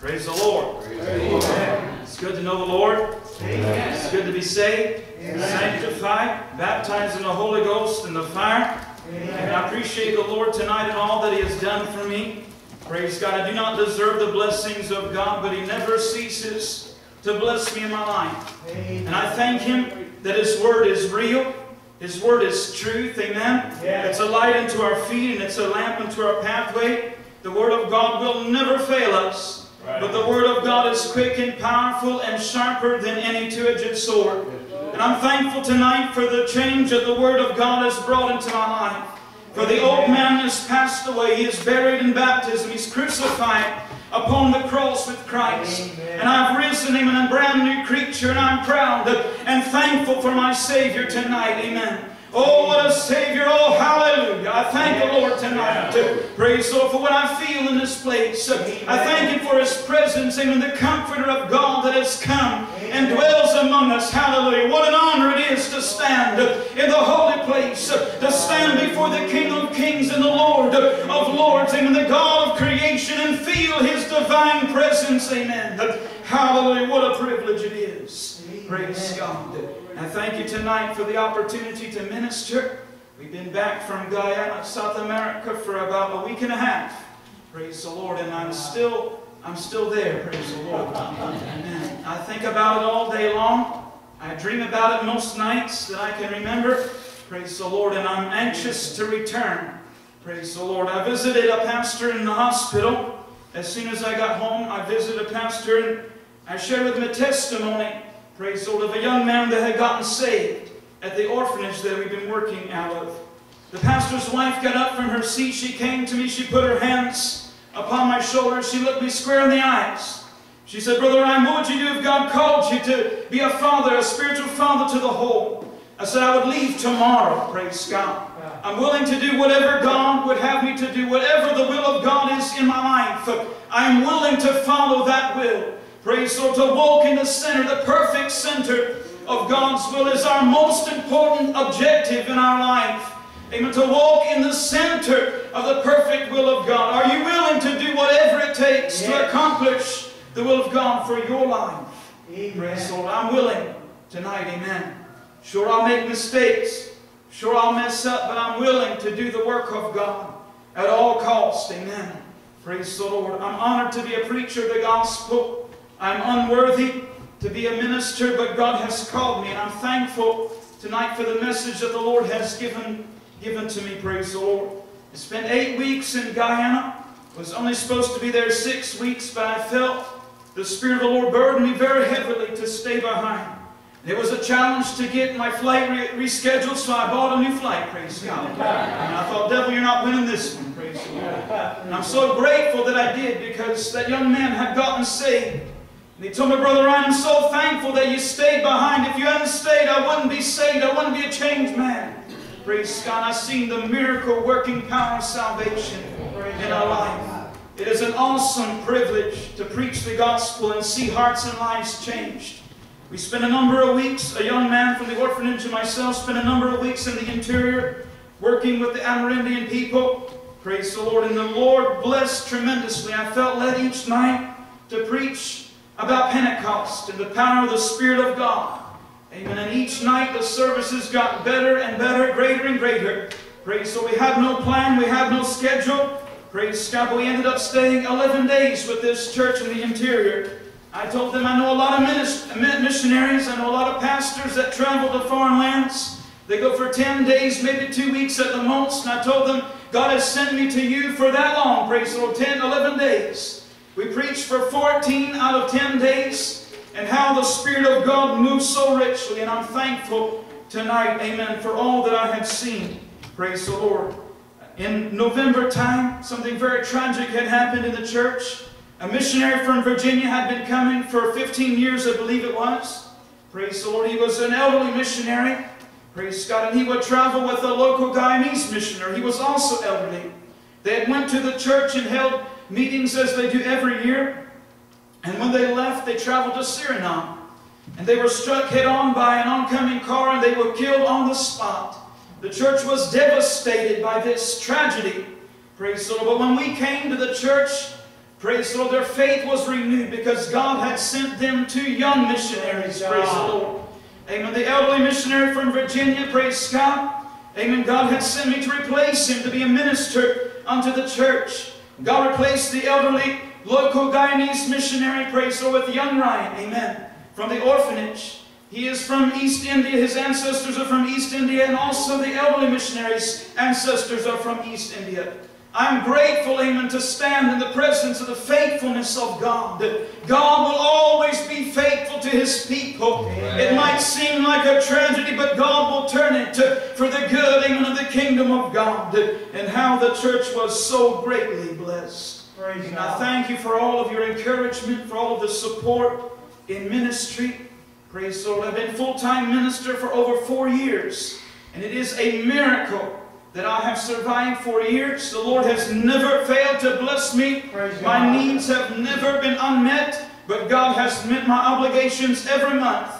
Praise the Lord. Amen. It's good to know the Lord. Amen. It's good to be saved, Amen. sanctified, baptized in the Holy Ghost and the fire. Amen. And I appreciate the Lord tonight and all that He has done for me. Praise God. I do not deserve the blessings of God, but He never ceases to bless me in my life. Amen. And I thank Him that His Word is real. His Word is truth. Amen. It's a light unto our feet and it's a lamp unto our pathway. The Word of God will never fail us. Right. But the Word of God is quick and powerful and sharper than any two-edged sword. And I'm thankful tonight for the change that the Word of God has brought into my life. For the old man has passed away. He is buried in baptism. He's crucified upon the cross with Christ. Amen. And I've risen him in a brand new creature, and I'm proud and thankful for my Savior tonight. Amen. Oh, what a Savior. Oh, hallelujah. I thank the Lord tonight. To praise the Lord for what I feel in this place. I thank Him for His presence and the comforter of God that has come and dwells among us. Hallelujah. What an honor it is to stand in the holy place, to stand before the King of kings and the Lord of lords, and the God of creation and feel His divine presence. Amen. Hallelujah. What a privilege it is. Praise God. I thank you tonight for the opportunity to minister. We've been back from Guyana, South America for about a week and a half. Praise the Lord. And I'm still, I'm still there. Praise the Lord. Amen. I think about it all day long. I dream about it most nights that I can remember. Praise the Lord. And I'm anxious to return. Praise the Lord. I visited a pastor in the hospital. As soon as I got home, I visited a pastor and I shared with him a testimony praise the Lord, of a young man that had gotten saved at the orphanage that we've been working out of. The pastor's wife got up from her seat. She came to me. She put her hands upon my shoulders. She looked me square in the eyes. She said, Brother Ryan, what would you do if God called you to be a father, a spiritual father to the whole? I said, I would leave tomorrow, praise God. I'm willing to do whatever God would have me to do, whatever the will of God is in my life. I'm willing to follow that will. Praise so to walk in the center, the perfect center of God's will is our most important objective in our life. Amen. To walk in the center of the perfect will of God. Are you willing to do whatever it takes yes. to accomplish the will of God for your life? Amen. Praise Lord. I'm willing tonight. Amen. Sure, I'll make mistakes. Sure, I'll mess up, but I'm willing to do the work of God at all costs. Amen. Praise the Lord. I'm honored to be a preacher of the gospel. I'm unworthy to be a minister, but God has called me, and I'm thankful tonight for the message that the Lord has given, given to me. Praise the Lord. I spent eight weeks in Guyana. I Was only supposed to be there six weeks, but I felt the Spirit of the Lord burdened me very heavily to stay behind. It was a challenge to get my flight re rescheduled, so I bought a new flight, praise God. And I thought, devil, you're not winning this one, praise Lord. And I'm so grateful that I did because that young man had gotten saved. And he told me, Brother I'm so thankful that you stayed behind. If you hadn't stayed, I wouldn't be saved. I wouldn't be a changed man. Praise God. I've seen the miracle working power of salvation in our life. It is an awesome privilege to preach the gospel and see hearts and lives changed. We spent a number of weeks, a young man from the orphanage and myself spent a number of weeks in the interior working with the Amerindian people. Praise the Lord. And the Lord blessed tremendously. I felt led each night to preach about Pentecost and the power of the Spirit of God. Amen. And each night the services got better and better, greater and greater. Praise. So we had no plan, we had no schedule. Praise God. But we ended up staying 11 days with this church in the interior. I told them I know a lot of missionaries, I know a lot of pastors that travel to foreign lands. They go for 10 days, maybe two weeks at the most. And I told them, God has sent me to you for that long, praise the Lord, 10, 11 days. We preached for 14 out of 10 days and how the Spirit of God moved so richly. And I'm thankful tonight, amen, for all that I have seen. Praise the Lord. In November time, something very tragic had happened in the church. A missionary from Virginia had been coming for 15 years, I believe it was. Praise the Lord. He was an elderly missionary. Praise God. And he would travel with a local Guyanese missionary. He was also elderly. They had went to the church and held meetings as they do every year. And when they left, they traveled to Suriname. And they were struck head on by an oncoming car and they were killed on the spot. The church was devastated by this tragedy. Praise the Lord. But when we came to the church Praise the Lord. Their faith was renewed because God had sent them two young missionaries. Praise the Lord. Amen. The elderly missionary from Virginia, praise God. Amen. God had sent me to replace him to be a minister unto the church. God replaced the elderly local Guyanese missionary, praise Lord, with young Ryan. Amen. From the orphanage. He is from East India. His ancestors are from East India, and also the elderly missionaries' ancestors are from East India. I'm grateful, amen, to stand in the presence of the faithfulness of God. That God will always be faithful to His people. Amen. It might seem like a tragedy, but God will turn it to, for the good, amen, of the kingdom of God. And how the church was so greatly blessed. Praise and God. I thank you for all of your encouragement, for all of the support in ministry. Praise the Lord. I've been full-time minister for over four years. And it is a miracle that I have survived for years. The Lord has never failed to bless me. Praise my God. needs have never been unmet. But God has met my obligations every month.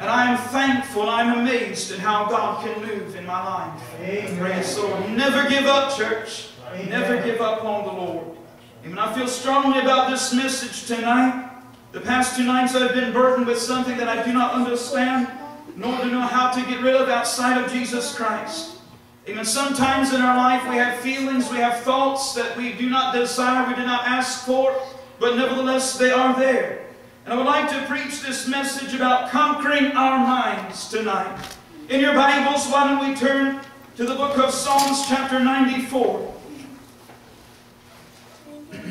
And I am thankful, I'm amazed at how God can move in my life. Amen. Praise the Lord. Never give up, church. Amen. Never give up on the Lord. Amen. I feel strongly about this message tonight. The past two nights I've been burdened with something that I do not understand, nor do know how to get rid of outside of Jesus Christ. Amen. Sometimes in our life we have feelings, we have thoughts that we do not desire, we do not ask for, but nevertheless they are there. And I would like to preach this message about conquering our minds tonight. In your Bibles, why don't we turn to the book of Psalms chapter 94.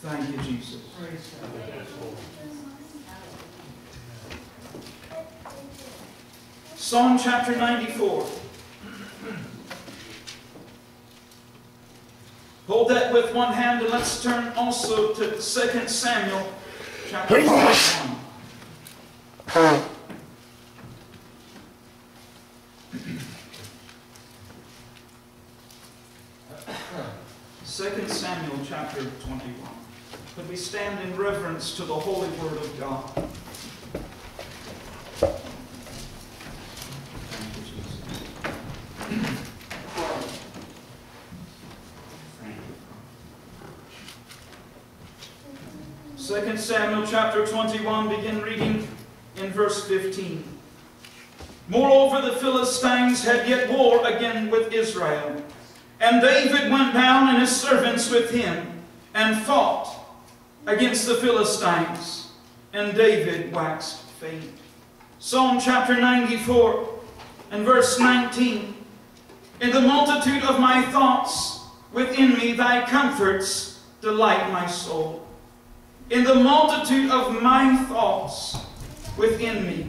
Thank you, Jesus. Psalm chapter 94. Hold that with one hand and let's turn also to 2 Samuel chapter 1. Second Samuel chapter 21. Could we stand in reverence to the holy word of God? Thank you, Jesus. Second Samuel chapter 21, begin reading in verse 15. Moreover, the Philistines had yet war again with Israel. And David went down and his servants with him, and fought against the Philistines, and David waxed faint. Psalm chapter 94 and verse 19. In the multitude of my thoughts within me thy comforts delight my soul. In the multitude of my thoughts within me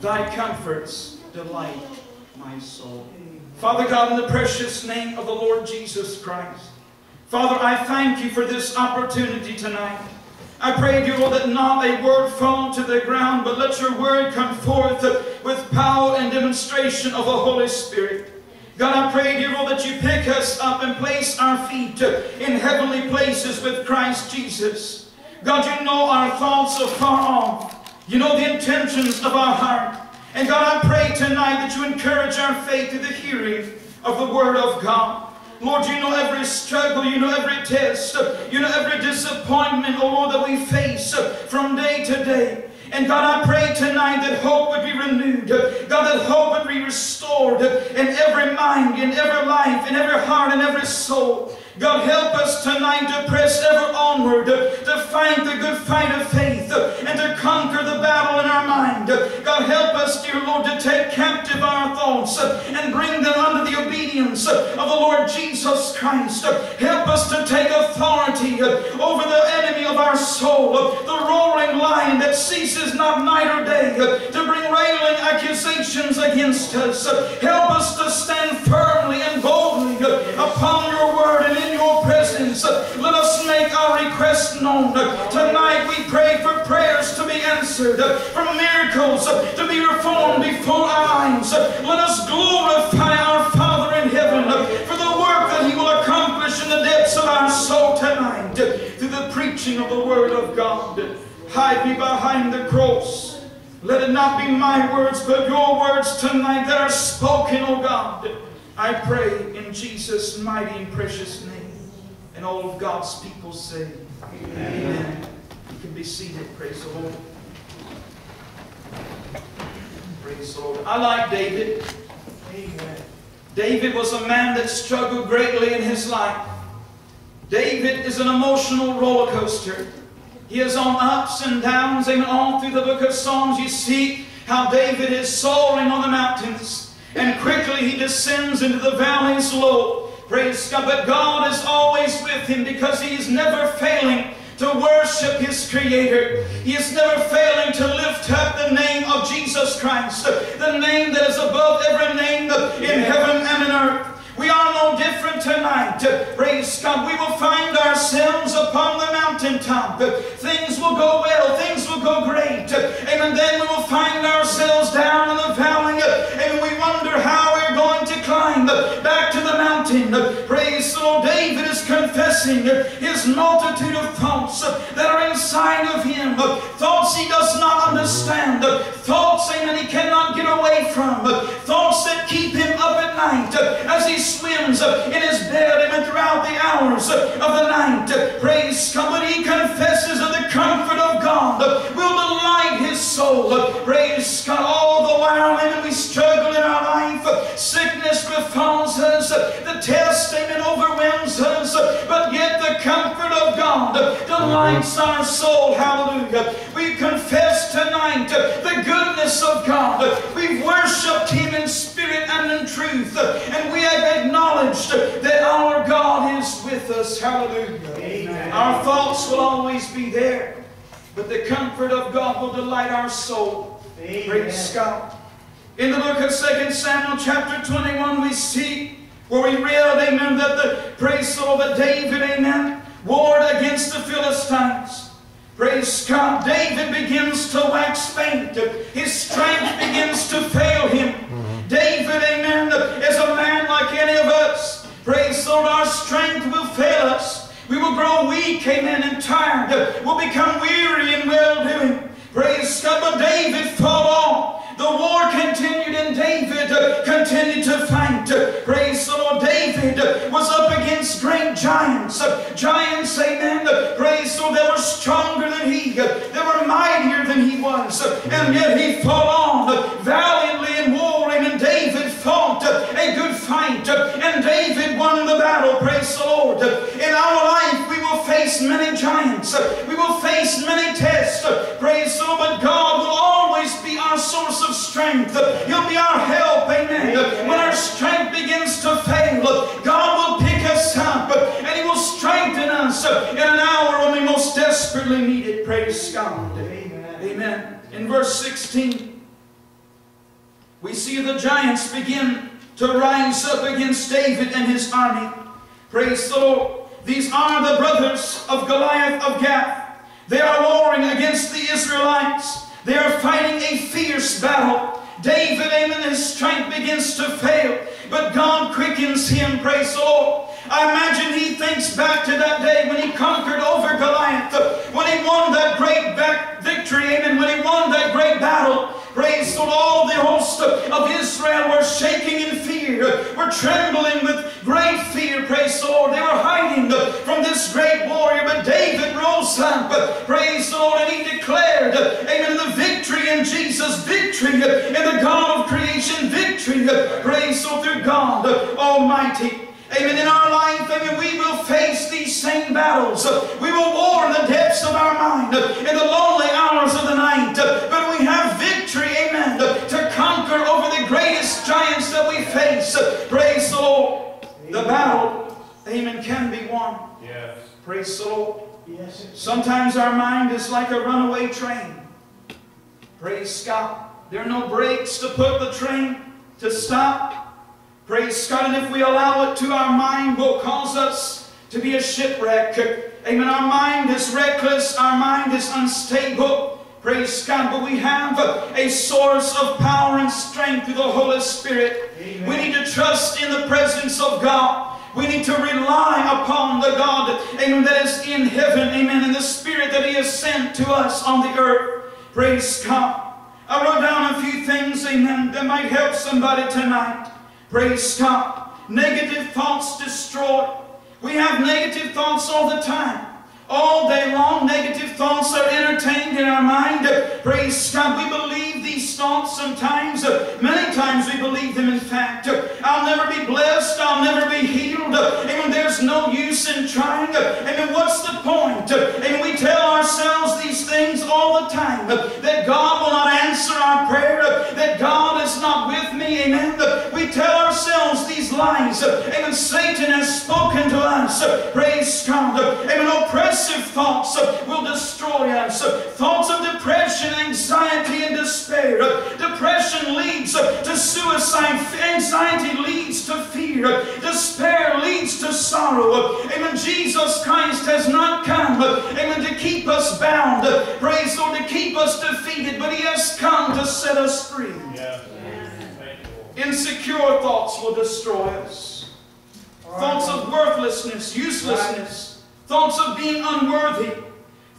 thy comforts delight my soul. Father God, in the precious name of the Lord Jesus Christ, Father, I thank you for this opportunity tonight. I pray, dear Lord, that not a word fall to the ground, but let your word come forth with power and demonstration of the Holy Spirit. God, I pray, dear Lord, that you pick us up and place our feet in heavenly places with Christ Jesus. God, you know our thoughts are far off. You know the intentions of our heart. And God, I pray tonight that you encourage our faith through the hearing of the Word of God. Lord, you know every struggle, you know every test, you know every disappointment, oh Lord, that we face from day to day. And God, I pray tonight that hope would be renewed. God, that hope would be restored in every mind, in every life, in every heart, in every soul. God, help us tonight to press ever onward, to fight the good fight of faith, and to conquer the battle in our mind. God, help us, dear Lord, to take captive our thoughts and bring them under the obedience of the Lord Jesus Christ. Help us to take authority over the enemy of our soul, the roaring lion that ceases not night or day to bring railing accusations against us. Help us to stand firmly and boldly upon your word and in your presence. Let us make our request known. Tonight we pray for prayers to be answered, for miracles to be performed before our eyes. Let us glorify our Father in heaven for the work that He will accomplish in the depths of our soul tonight through the preaching of the Word of God. Hide me behind the cross. Let it not be my words, but your words tonight that are spoken, O God. I pray in Jesus' mighty and precious name. And all of God's people say, Amen. Amen. You can be seated. Praise the Lord. Praise the Lord. I like David. Amen. David was a man that struggled greatly in his life. David is an emotional roller coaster. He is on ups and downs, and all through the book of Psalms you see how David is soaring on the mountains, and quickly he descends into the valleys low. Praise God. But God is always with him because he is never failing to worship his Creator. He is never failing to lift up the name of Jesus Christ, the name that is above every name in heaven and in earth. We are no different tonight. Praise God. We will find ourselves upon the mountaintop. Things will go well. His multitude of thoughts that are inside of him. Thoughts he does not understand. Thoughts, amen, he cannot get away from. Thoughts that night as he swims in his bed and throughout the hours of the night. Praise God. But he confesses that the comfort of God will delight his soul. Praise God. All the while, amen, we struggle in our life. Sickness befalls us. The test, amen, overwhelms us. But yet comfort of God delights our soul. Hallelujah. We confess tonight the goodness of God. We've worshiped Him in spirit and in truth. And we have acknowledged that our God is with us. Hallelujah. Amen. Our thoughts will always be there, but the comfort of God will delight our soul. Amen. Praise God. In the book of 2 Samuel chapter 21, we see where we read, amen, that the praise the Lord, that David, amen, warred against the Philistines. Praise God. David begins to wax faint. His strength begins to fail him. David, amen, is a man like any of us. Praise the Lord, our strength will fail us. We will grow weak, amen, and tired. We'll become weary and well-doing. Praise God, but David fought on. The war continued and David continued to fight. Praise the Lord. David was up against great giants. Giants, amen. Praise the Lord. They were stronger than he. They were mightier than he was. And yet he fought on valiantly in war. David fought a good fight. And David won the battle. Praise the Lord. In our life, we will face many giants. We will face many tests. Praise the Lord. But God will always be our source of strength. He'll be our help. Amen. When our strength begins to fail, God will pick us up and He will strengthen us in an hour when we most desperately need it. Praise God. Amen. Amen. In verse 16, we see the giants begin to rise up against David and his army. Praise the Lord. These are the brothers of Goliath of Gath. They are warring against the Israelites. They are fighting a fierce battle. David, amen, his strength begins to fail, but God quickens him, praise the Lord. I imagine he thinks back to that day when he conquered over Goliath, when he won that great victory, amen, when he won that great battle. Praise the Lord, all the host of Israel were shaking in fear, were trembling with great fear, praise the Lord. They were hiding from this great warrior, but David rose up, praise the Lord, and he declared, amen, the victory in Jesus, victory in the God of creation, victory, praise the Lord, through God Almighty. Amen. In our life, amen, we will face these same battles. We will war in the depths of our mind, in the lonely hours of the night. But we have victory, amen, to conquer over the greatest giants that we face. Praise the Lord. The battle, amen, can be won. Yes. Praise the Lord. Yes. Sometimes our mind is like a runaway train. Praise God. There are no brakes to put the train to stop. Praise God. And if we allow it to our mind, will cause us to be a shipwreck. Amen. Our mind is reckless. Our mind is unstable. Praise God. But we have a source of power and strength through the Holy Spirit. Amen. We need to trust in the presence of God. We need to rely upon the God, amen, that is in heaven, amen, and the Spirit that He has sent to us on the earth. Praise God. I wrote down a few things, amen, that might help somebody tonight. Praise God. Negative thoughts destroy. We have negative thoughts all the time. All day long, negative thoughts are entertained in our mind. Praise God. We believe these thoughts sometimes. Many times we believe them, in fact. I'll never be blessed. I'll never be healed. And there's no use in trying. And what's the point? And we tell ourselves these things all the time that God will not answer our prayer, that God is not with me. Amen. We tell ourselves these lies. Amen. Satan has spoken to us. Praise God. Amen. Oppressive thoughts will destroy us. Thoughts of depression, anxiety, and despair. Depression leads to suicide. Anxiety leads to fear. Despair leads to sorrow. Amen. Jesus Christ has not come, amen, to keep us bound. Praise Lord, to keep us defeated, but He has come to set us free. Yeah. Insecure thoughts will destroy us. Thoughts of worthlessness, uselessness, thoughts of being unworthy,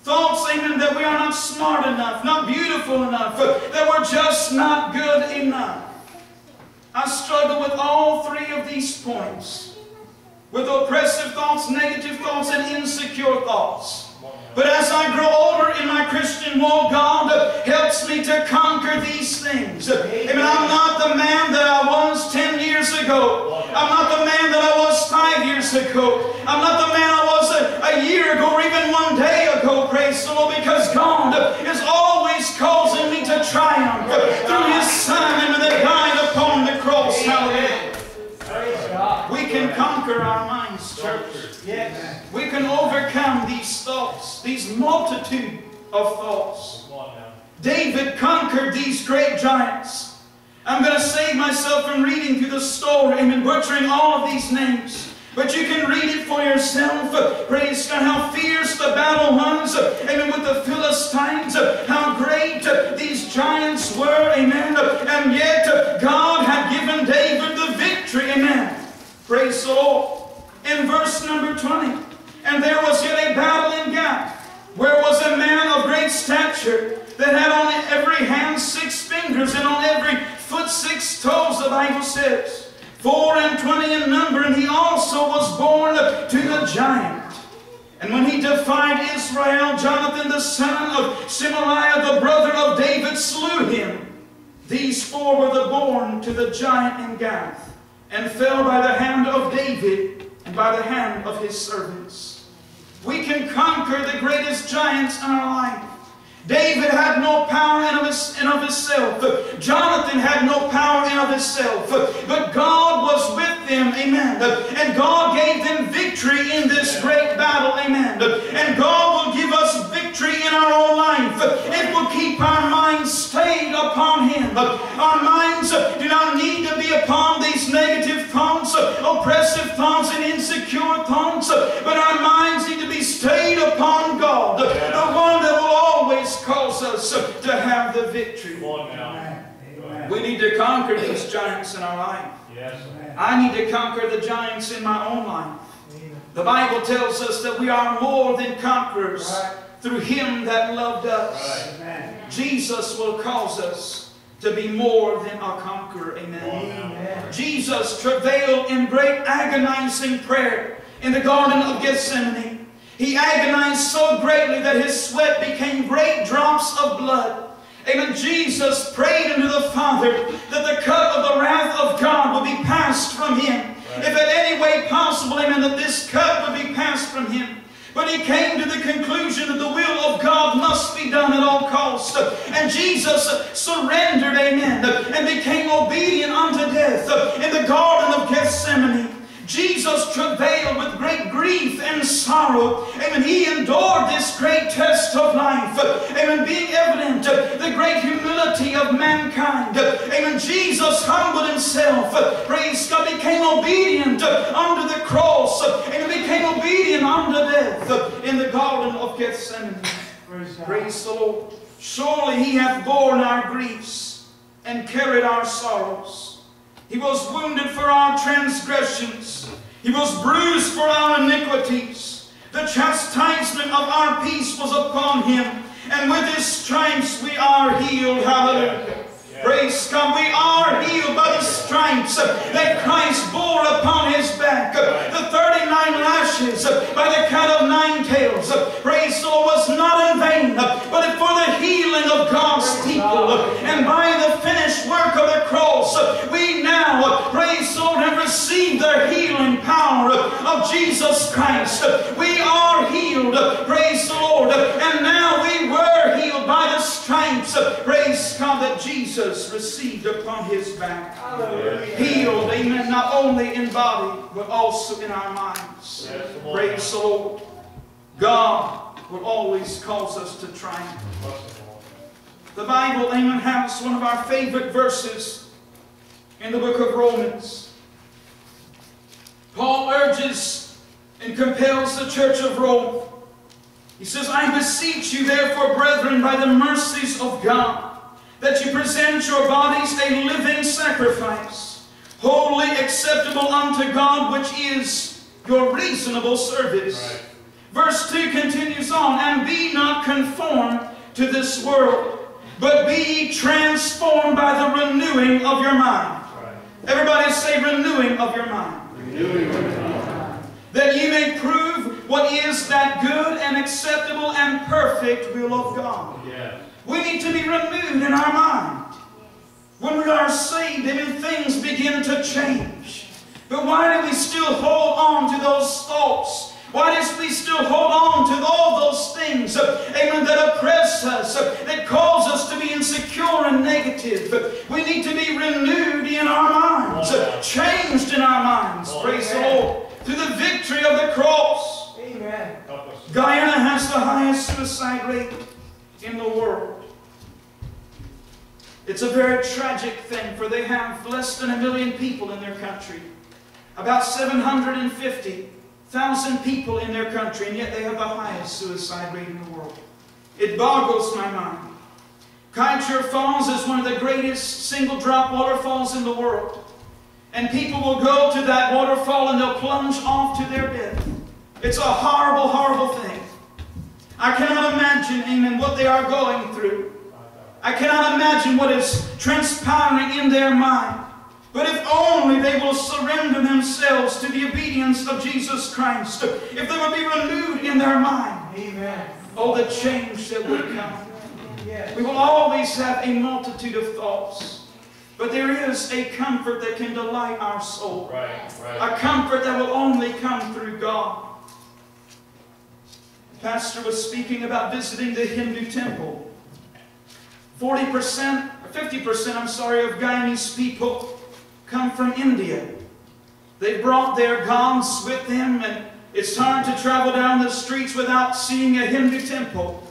thoughts, amen, that we are not smart enough, not beautiful enough, that we're just not good enough. I struggle with all three of these points with oppressive thoughts, negative thoughts, and insecure thoughts. But as I grow older in my Christian walk, God helps me to conquer these things. Amen. I'm not the man that I was 10 years ago. I'm not the man that I was five years ago. I'm not the man I was a, a year ago or even one day ago, praise the Lord, because God is always causing me to triumph through His Son and that died upon the cross. Hallelujah. We can conquer our minds, church. Yes. We can overcome these thoughts, these multitude of thoughts. Come on now. David conquered these great giants. I'm going to save myself from reading through the story and butchering all of these names. But you can read it for yourself. Praise God, how fierce the battle was. Amen. With the Philistines, how great these giants were. Amen. And yet God had given David the victory. Amen. Praise the Lord. In verse number 20, and there was yet a battle in Gath, where was a man of great stature that had on every hand six fingers, and on every foot six toes, the Bible says. Four and twenty in number, and he also was born to the giant. And when he defied Israel, Jonathan the son of Simaliah, the brother of David, slew him. These four were the born to the giant in Gath, and fell by the hand of David and by the hand of his servants. We can conquer the greatest giants in our life. David had no power in of, of himself. Jonathan had no power in of himself. But God was with them, amen. And God gave them victory in this great battle, amen. And God will give us victory in our own life. It will keep our minds stayed upon Him. Our minds to conquer these giants in our life. Yes. I need to conquer the giants in my own life. The Bible tells us that we are more than conquerors Right. through Him that loved us. Right. Jesus will cause us to be more than a conqueror. Amen. Amen. Jesus travailed in great agonizing prayer in the Garden of Gethsemane. He agonized so greatly that his sweat became great drops of blood. Amen. Jesus prayed unto the Father that the cup of the wrath of God would be passed from him. If in any way possible, amen, that this cup would be passed from him. But he came to the conclusion that the will of God must be done at all costs. And Jesus surrendered, amen, and became obedient unto death in the Garden of Gethsemane. Jesus travailed with great grief sorrow. Amen. He endured this great test of life. Amen. Being evident the great humility of mankind. Amen. Jesus humbled himself. Praise God. Became obedient under the cross. And became obedient under death in the Garden of Gethsemane. Praise Praise the Lord. Surely he hath borne our griefs and carried our sorrows. He was wounded for our transgressions. He was bruised for our iniquities. The chastisement of our peace was upon him. And with his stripes we are healed. Hallelujah. Praise God. We are healed by the stripes that Christ bore upon his back. The 39 lashes by the cat of nine tails. Praise the Lord was not in vain, but for the healing of God's people. And by the finished work of the cross, we now, praise the Lord, have received the healing power of Jesus Christ. We are healed. Praise the Lord. And now we were healed by the stripes. Praise God that Jesus received upon his back. Hallelujah. Healed, amen, not only in body, but also in our minds. Yes. Praise the Lord. God will always cause us to triumph. The Bible, amen, has one of our favorite verses in the book of Romans. Paul urges and compels the church of Rome. He says, I beseech you, therefore, brethren, by the mercies of God, that you present your bodies a living sacrifice, wholly acceptable unto God, which is your reasonable service. Right. Verse 2 continues on, and be not conformed to this world, but be transformed by the renewing of your mind. Right. Everybody say renewing of your mind. That ye may prove what is that good and acceptable and perfect will of God. Yes. We need to be renewed in our mind. When we are saved, amen, things begin to change. But why do we still hold on to those thoughts? Why do we still hold on to all those things, uh, amen, that oppress us, uh, that cause us to be insecure and negative? But we need to be renewed in our minds, uh, changed in our minds, praise the Lord, through the victory of the cross. Amen. Help us. Guyana has the highest suicide rate in the world. It's a very tragic thing, for they have less than a million people in their country. About 750,000 people in their country, and yet they have the highest suicide rate in the world. It boggles my mind. Kaieteur Falls is one of the greatest single drop waterfalls in the world. And people will go to that waterfall and they'll plunge off to their death. It's a horrible, horrible thing. I cannot imagine, amen, what they are going through. I cannot imagine what is transpiring in their mind. But if only they will surrender themselves to the obedience of Jesus Christ, if they will be renewed in their mind, Amen. oh, the change that would come. Yes. We will always have a multitude of thoughts, but there is a comfort that can delight our soul. Right. Right. A comfort that will only come through God. The pastor was speaking about visiting the Hindu temple. 40%, or 50%, I'm sorry, of Guyanese people come from India. They brought their gods with them, and it's hard to travel down the streets without seeing a Hindu temple.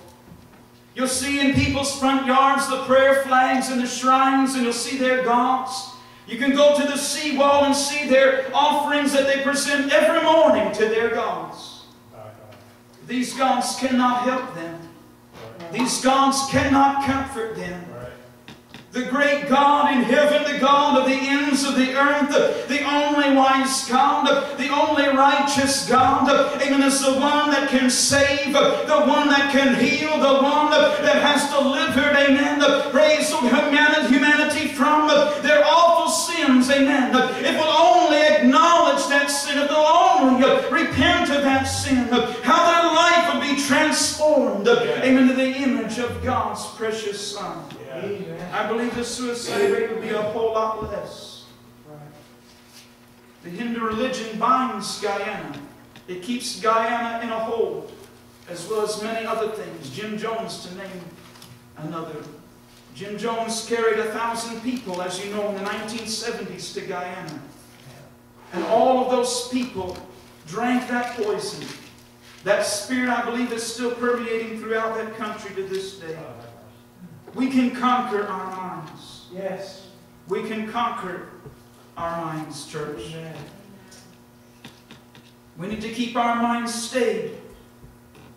You'll see in people's front yards the prayer flags and the shrines, and you'll see their gods. You can go to the seawall and see their offerings that they present every morning to their gods. These gods cannot help them. These gods cannot comfort them. The great God in heaven, the God of the ends of the earth, the, the only wise God, the only righteous God, amen, is the one that can save, the one that can heal, the one that has delivered, amen, the praise of humanity, humanity from their awful sins, amen. It will only acknowledge that sin, it will only repent of that sin, how their life will be transformed, amen, to the image of God's precious Son. Yeah. I believe the suicide rate would be a whole lot less. Right. The Hindu religion binds Guyana. It keeps Guyana in a hold, as well as many other things. Jim Jones, to name another. Jim Jones carried a thousand people, as you know, in the 1970s to Guyana. And all of those people drank that poison. That spirit, I believe, is still permeating throughout that country to this day. We can conquer our minds. Yes. We can conquer our minds, church. Amen. We need to keep our minds stayed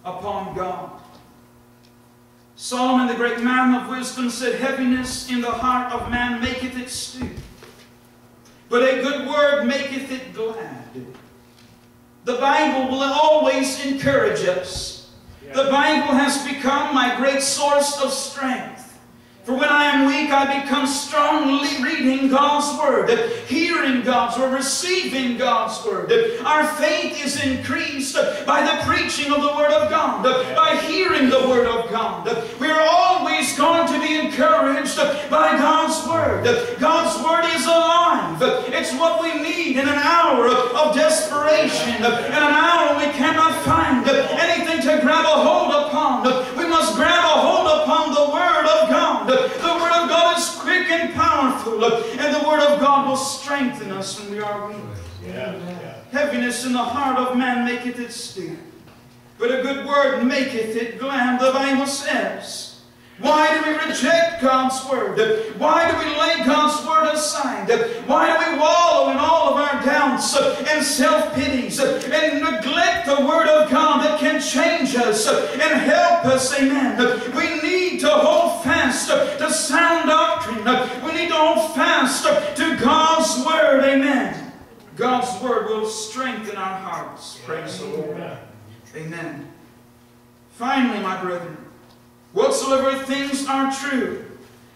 upon God. Solomon, the great man of wisdom, said, Heaviness in the heart of man maketh it stoop, but a good word maketh it glad. The Bible will always encourage us. The Bible has become my great source of strength. For when I am weak, I become strong reading God's Word, hearing God's Word, receiving God's Word. Our faith is increased by the preaching of the Word of God, by hearing the Word of God. We are always going to be encouraged by God's Word. God's Word is alive. It's what we need in an hour of desperation, in an hour we cannot find strengthen us when we are weak. Yeah. Heaviness in the heart of man maketh it stiff, but a good word maketh it glad, the Bible says. Why do we reject God's Word? Why do we lay God's Word aside? Why do we wallow in all of our doubts and self-pities and neglect the Word of God that can change us and help us? Amen. We need to hold fast to sound doctrine. We need to hold fast to God's Word. Amen. God's Word will strengthen our hearts. Praise the Lord. Amen. Finally, my brethren, Whatsoever things are true,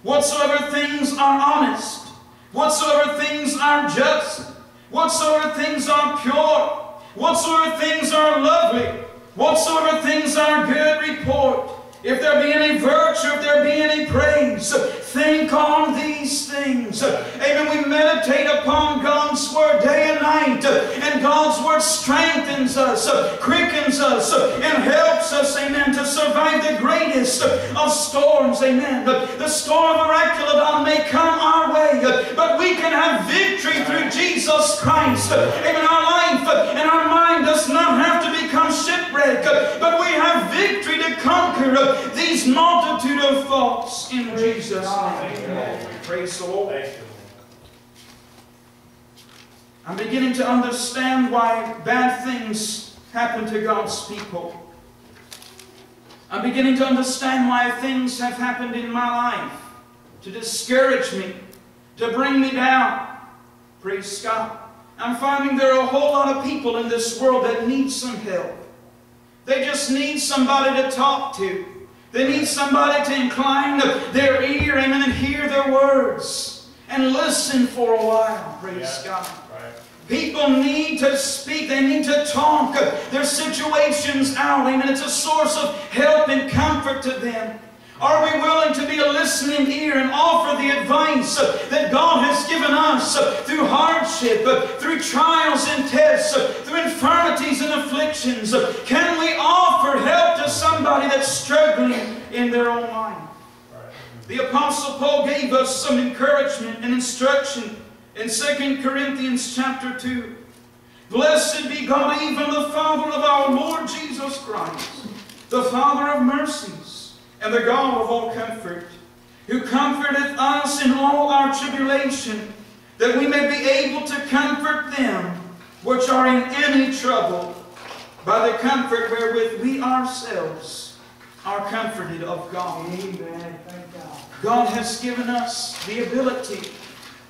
whatsoever things are honest, whatsoever things are just, whatsoever things are pure, whatsoever things are lovely, whatsoever things are good report, if there be any virtue, if there be any praise, think on these things. Amen. We meditate upon God's Word day and night, and God's Word strengthens us, uh, quickens us, uh, and helps us, amen, to survive the greatest uh, of storms, amen. The storm of Miraculodon may come our way, but we can have victory through Jesus Christ. Amen. Our life and our mind does not have to become shipwrecked, but we have victory to conquer these multitude of faults in Jesus' name. Praise the Lord. I'm beginning to understand why bad things happen to God's people. I'm beginning to understand why things have happened in my life to discourage me, to bring me down. Praise God. I'm finding there are a whole lot of people in this world that need some help. They just need somebody to talk to. They need somebody to incline their ear, amen, and hear their words and listen for a while. Praise yeah, God. People need to speak. They need to talk their situations out. Amen. It's a source of help and comfort to them. Are we willing to be a listening ear and offer the advice that God has given us through hardship, through trials and tests, through infirmities and afflictions? Can we offer help to somebody that's struggling in their own life? The Apostle Paul gave us some encouragement and instruction in 2 Corinthians chapter 2. Blessed be God, even the Father of our Lord Jesus Christ, the Father of mercies and the God of all comfort, who comforteth us in all our tribulation, that we may be able to comfort them which are in any trouble, by the comfort wherewith we ourselves are comforted of God. Amen. Thank God. God has given us the ability,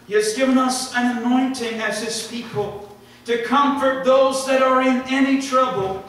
He has given us an anointing as His people to comfort those that are in any trouble,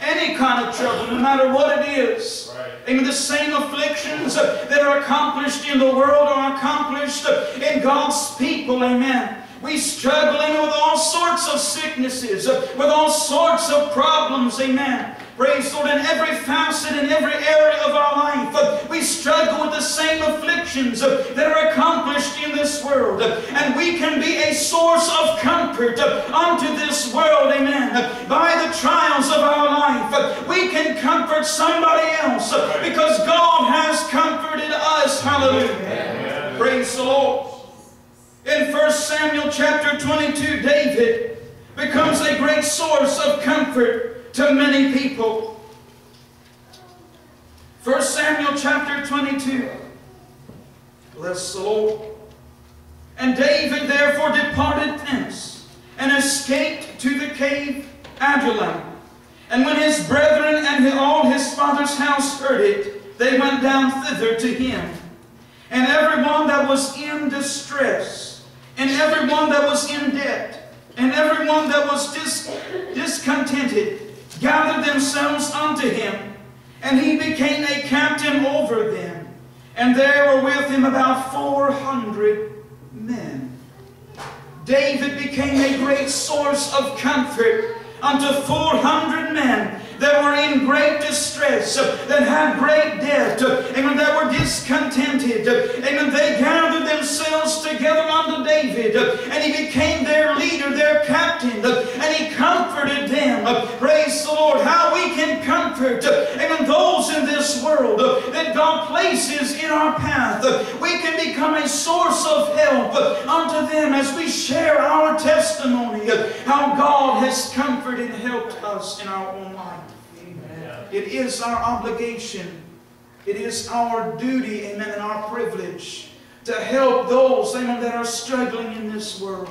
any kind of trouble, no matter what it is. Amen. The same afflictions that are accomplished in the world are accomplished in God's people. Amen. We struggling with all sorts of sicknesses, with all sorts of problems. Amen. Praise Lord, in every facet, in every area of our life, we struggle with the same afflictions that are accomplished in this world. And we can be a source of comfort unto this world, amen. By the trials of our life, we can comfort somebody else because God has comforted us. Hallelujah. Amen. Praise the Lord. In 1 Samuel chapter 22, David becomes a great source of comfort to many people. 1 Samuel chapter 22. Bless the Lord. And David therefore departed thence, and escaped to the cave Adullam. And when his brethren and all his father's house heard it, they went down thither to him. And everyone that was in distress, and everyone that was in debt, and everyone that was dis discontented, gathered themselves unto him, and he became a captain over them. and there were with him about 400 men. David became a great source of comfort unto 400 men that were in great distress, that had great debt, amen, that were discontented. Amen. They gathered themselves together unto David, and that God places in our path. We can become a source of help unto them as we share our testimony of how God has comforted and helped us in our own life. It is our obligation. It is our duty, amen, and our privilege to help those, amen, that are struggling in this world.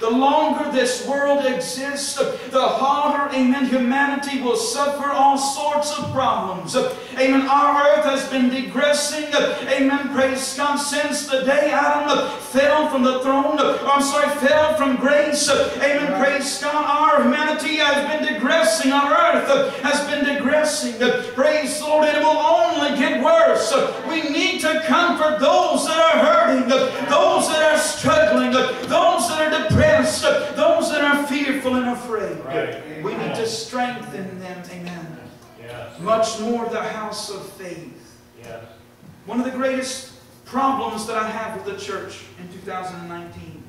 The longer this world exists, the harder, amen, humanity will suffer all sorts of problems. Amen. Our earth has been digressing, amen, praise God, since the day Adam fell from the throne, I'm sorry, fell from grace. Amen, praise God. Our humanity has been digressing. Our earth has been digressing. Praise the Lord, it will only get worse. We need to comfort those that are hurting, those that are struggling, those that are depressed those that are fearful and afraid. Right. We need to strengthen them, amen. Yes. Much more the house of faith. Yes. One of the greatest problems that I have with the church in 2019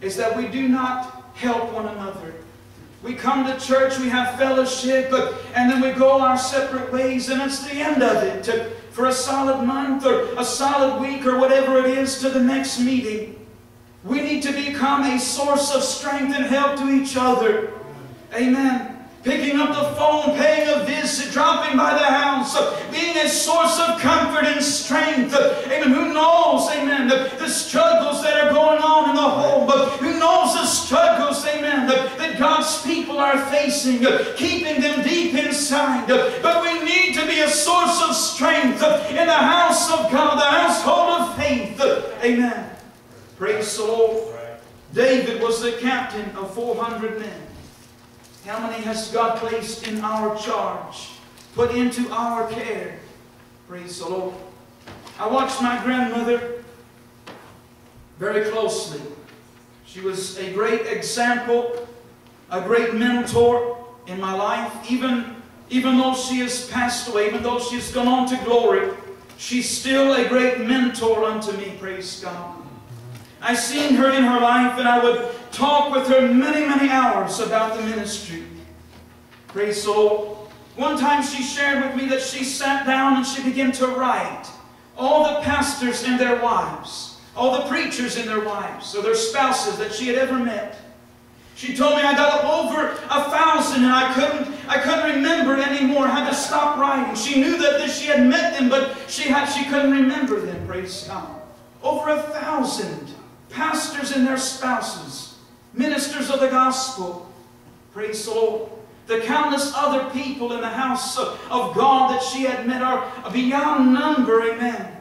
is that we do not help one another. We come to church, we have fellowship, but and then we go our separate ways, and it's the end of it. To, for a solid month or a solid week or whatever it is to the next meeting. We need to become a source of strength and help to each other. Amen. Picking up the phone, paying a visit, dropping by the house, being a source of comfort and strength. Amen. Who knows, amen, the, the struggles that are going on in the home, but who knows the struggles, amen, that, that God's people are facing, keeping them deep inside. But we need to be a source of strength in the house of God, the household of faith. Amen. Praise the Lord. David was the captain of 400 men. How many has God placed in our charge, put into our care? Praise the Lord. I watched my grandmother very closely. She was a great example, a great mentor in my life. Even, even though she has passed away, even though she has gone on to glory, she's still a great mentor unto me, praise God. I seen her in her life and I would talk with her many, many hours about the ministry. Praise the Lord. One time she shared with me that she sat down and she began to write all the pastors and their wives, all the preachers and their wives, or their spouses that she had ever met. She told me I got up over a thousand and I couldn't, I couldn't remember anymore. I had to stop writing. She knew that this she had met them, but she, had, she couldn't remember them, praise God. Over a thousand pastors and their spouses, ministers of the gospel. Praise the Lord. The countless other people in the house of of God that she had met are beyond number. Amen.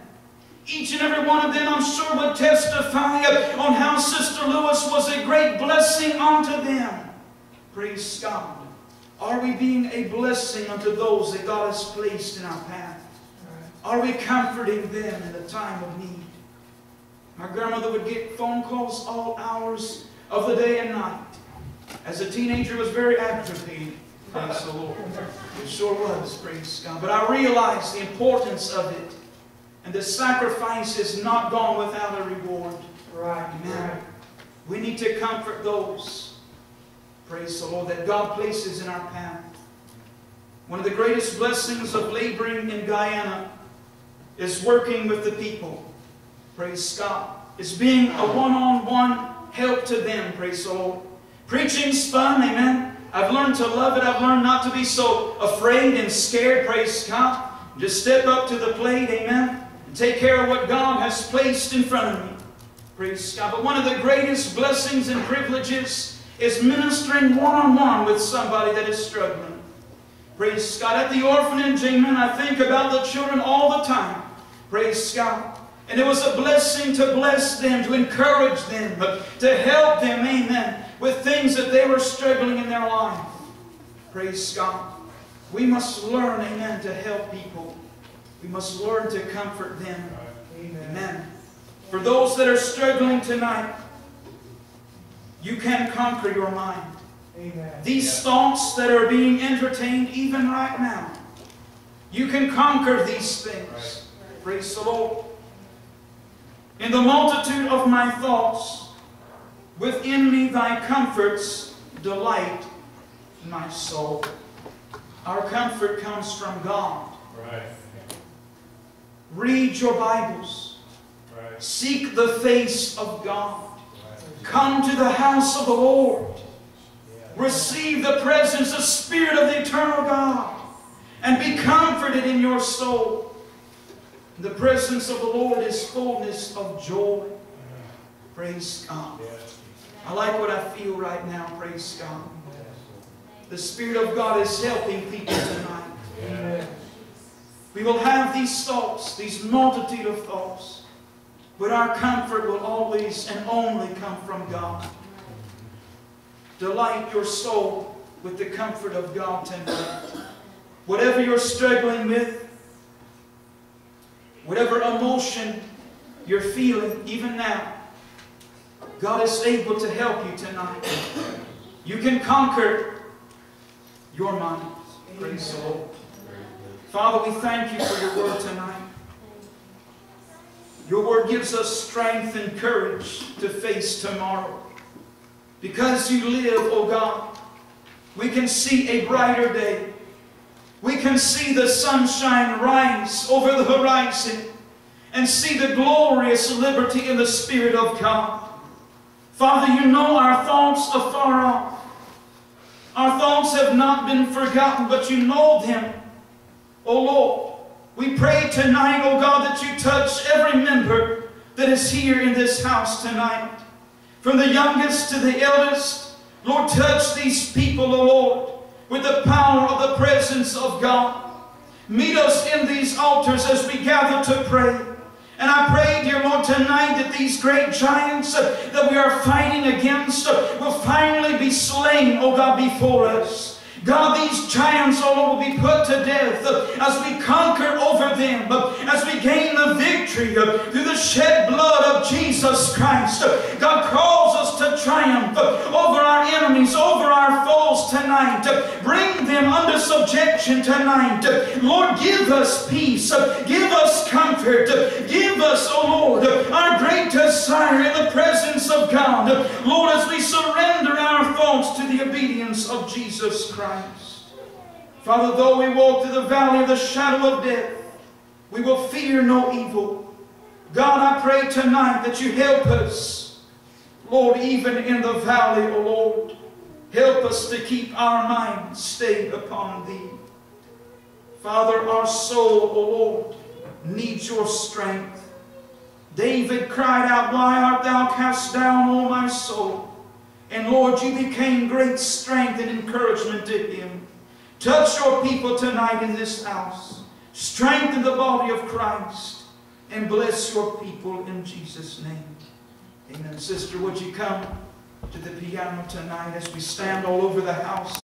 Each and every one of them, I'm sure, would testify on how Sister Lewis was a great blessing unto them. Praise God. Are we being a blessing unto those that God has placed in our path? Are we comforting them in the time of need? My grandmother would get phone calls all hours of the day and night. As a teenager, it was very aggravating. Praise the Lord. It sure was, praise God. But I realized the importance of it. And the sacrifice is not gone without a reward. Right. Amen. We need to comfort those, praise the Lord, that God places in our path. One of the greatest blessings of laboring in Guyana is working with the people. Praise God. It's being a one-on-one help to them, praise the Lord. Preaching's fun, amen. I've learned to love it. I've learned not to be so afraid and scared, praise God. Just step up to the plate, amen, and take care of what God has placed in front of me. Praise God. But one of the greatest blessings and privileges is ministering one-on-one with somebody that is struggling. Praise God. At the orphanage, amen, I think about the children all the time. Praise God. And it was a blessing to bless them, to encourage them, to help them, amen, with things that they were struggling in their life. Praise God. We must learn, amen, to help people. We must learn to comfort them. Amen. Amen. For those that are struggling tonight, you can conquer your mind. Amen. These thoughts that are being entertained even right now, you can conquer these things. Praise the Lord. In the multitude of my thoughts, within me thy comforts delight my soul. Our comfort comes from God. Right. Read your Bibles. Right. Seek the face of God. Right. Come to the house of the Lord. Receive the presence, the Spirit of the eternal God. And be comforted in your soul. The presence of the Lord is fullness of joy. Praise God. I like what I feel right now. Praise God. The Spirit of God is helping people tonight. We will have these thoughts, these multitude of thoughts. But our comfort will always and only come from God. Delight your soul with the comfort of God tonight. Whatever you're struggling with, whatever emotion you're feeling, even now, God is able to help you tonight. You can conquer your mind. Praise the Lord. Father, we thank you for your word tonight. Your word gives us strength and courage to face tomorrow. Because you live, O God, we can see a brighter day. We can see the sunshine rise over the horizon and see the glorious liberty in the Spirit of God. Father, you know our thoughts afar off. Our thoughts have not been forgotten, but you know them. O Lord, we pray tonight, O God, that you touch every member that is here in this house tonight. From the youngest to the eldest, Lord, touch these people, O Lord, with the power of the presence of God. Meet us in these altars as we gather to pray. And I pray, dear Lord, tonight that these great giants uh, that we are fighting against uh, will finally be slain, O God, before us. God, these giants, O Lord, will be put to death uh, as we conquer over them, we gain the victory through the shed blood of Jesus Christ. God calls us to triumph over our enemies, over our foes tonight. Bring them under subjection tonight. Lord, give us peace. Give us comfort. Give us, O Lord, uh, our great desire in the presence of God. Lord, as we surrender our thoughts to the obedience of Jesus Christ. Father, though we walk through the valley of the shadow of death, we will fear no evil. God, I pray tonight that you help us, Lord, even in the valley, O Lord. Help us to keep our minds stayed upon Thee. Father, our soul, O Lord, needs your strength. David cried out, Why art thou cast down, O my soul? And Lord, you became great strength and encouragement to him. Touch your people tonight in this house. Strengthen the body of Christ. And bless your people in Jesus' name. Amen. Sister, would you come to the piano tonight as we stand all over the house?